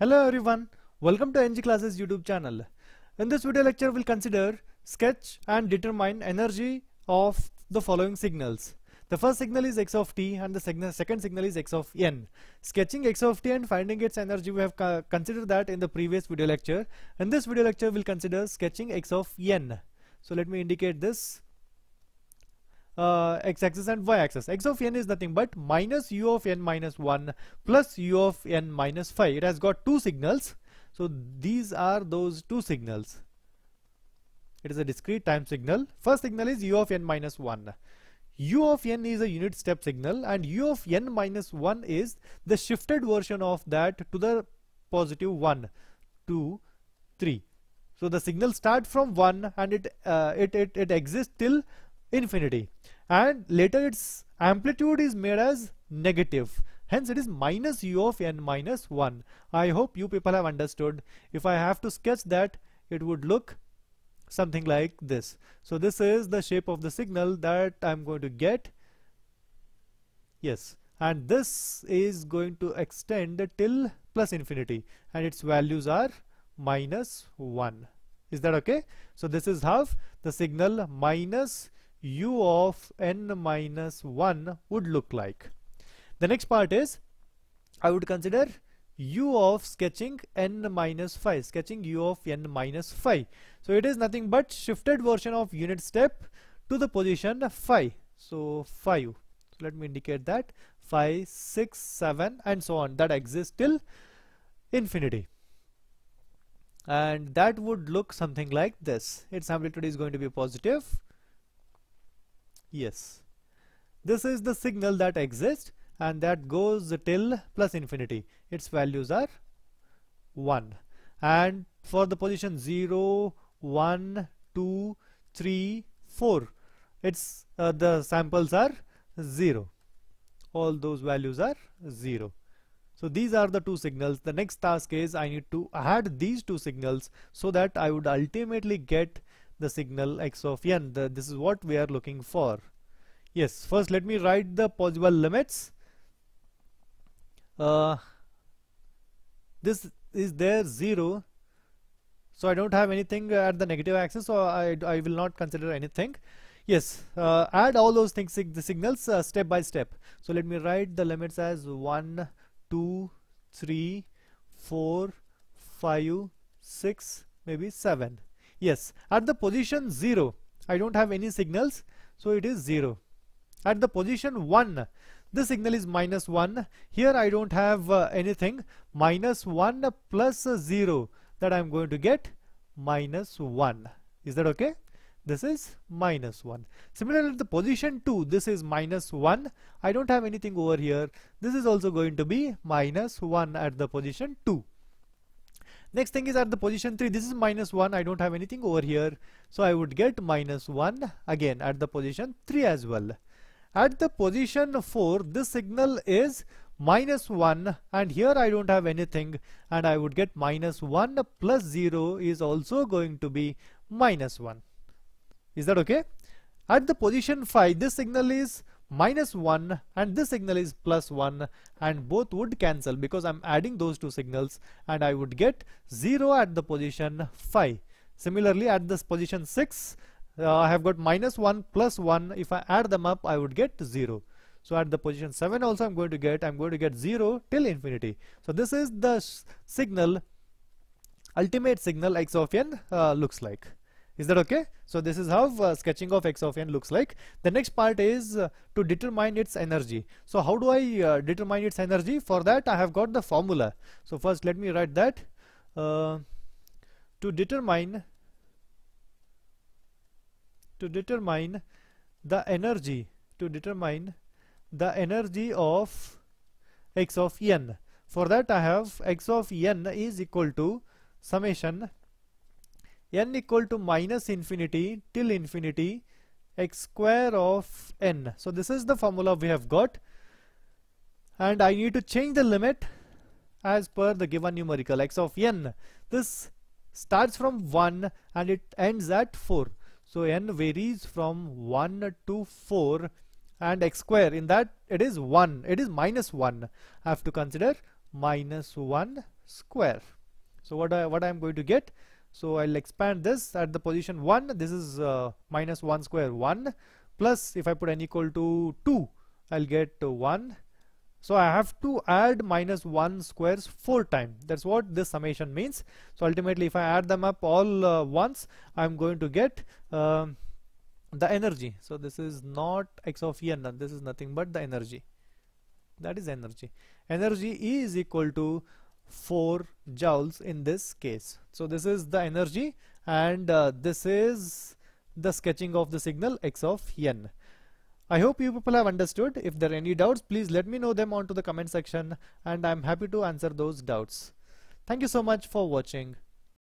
Hello everyone, welcome to EnggClasses YouTube channel. In this video lecture we'll consider sketch and determine energy of the following signals. The first signal is x of t and the second signal is x of n. Sketching x of t and finding its energy we have considered that in the previous video lecture. In this video lecture we'll consider sketching x of n. So let me indicate this uh, x-axis and y-axis. x of n is nothing but minus u of n minus 1 plus u of n minus 5. It has got two signals. So these are those two signals. It is a discrete time signal. First signal is u of n minus 1. u of n is a unit step signal and u of n minus 1 is the shifted version of that to the positive 1, 2, 3. So the signal starts from 1 and it, uh, it, it, it exists till infinity. And later its amplitude is made as negative. Hence it is minus u of n minus 1 I hope you people have understood. If I have to sketch that it would look something like this. So this is the shape of the signal that I'm going to get. Yes. And this is going to extend till plus infinity. And its values are minus 1 is that okay? So this is how the signal minus u of n minus 1 would look like. The next part is I would consider u of sketching n minus 5 sketching u of n minus 5 so it is nothing but shifted version of unit step to the position 5 so 5 so let me indicate that. 5 6 7 and so on. That exists till infinity. And that would look something like this. Its amplitude is going to be positive Yes. This is the signal that exists and that goes till plus infinity. Its values are 1. And for the position 0, 1, 2, 3, 4, it's uh, the samples are 0. All those values are 0. So these are the two signals. The next task is I need to add these two signals so that I would ultimately get the signal x of n. The, this is what we are looking for. Yes first let me write the possible limits. Uh, this is there 0 so I don't have anything at the negative axis so I, I will not consider anything. Yes uh, add all those things the signals uh, step by step. So let me write the limits as 1 2 3 4 5 6 maybe 7 yes. At the position 0 I don't have any signals so it is 0 at the position 1 the signal is minus 1 here I don't have uh, anything. Minus 1 plus 0 that I'm going to get minus 1 is that okay? This is minus 1 similarly the position 2 this is minus 1 I don't have anything over here. This is also going to be minus 1 at the position 2 Next thing is at the position 3, this is minus 1, I don't have anything over here. So I would get minus 1 again at the position 3 as well. At the position 4, this signal is minus 1 and here I don't have anything and I would get minus 1 plus 0 is also going to be minus 1. Is that okay? At the position 5, this signal is minus 1 and this signal is plus 1 and both would cancel because I'm adding those two signals and I would get 0 at the position 5. Similarly at this position 6 uh, I have got minus 1 plus 1 if I add them up I would get 0. So at the position 7 also I'm going to get I'm going to get 0 till infinity. So this is the signal ultimate signal x of n uh, looks like. Is that okay? So this is how uh, sketching of x of n looks like. The next part is uh, to determine its energy. So how do I uh, determine its energy? For that I have got the formula. So first let me write that. Uh, to determine to determine the energy to determine the energy of x of n. For that I have x of n is equal to summation n equal to minus infinity till infinity x square of n. So this is the formula we have got and I need to change the limit as per the given numerical x of n. This starts from 1 and it ends at 4. So n varies from 1 to 4 and x square in that it is 1 it is minus 1 I have to consider minus 1 square so what I what I'm going to get so I'll expand this at the position 1 this is uh, minus 1 square 1 plus if I put n equal to 2 I'll get 1 so I have to add minus 1 squares 4 times that's what this summation means. So ultimately if I add them up all uh, once I'm going to get um, the energy. So this is not x of n this is nothing but the energy. That is energy. Energy e is equal to 4 joules in this case. So this is the energy and uh, this is the sketching of the signal x of n. I hope you people have understood. If there are any doubts please let me know them onto the comment section and I'm happy to answer those doubts. Thank you so much for watching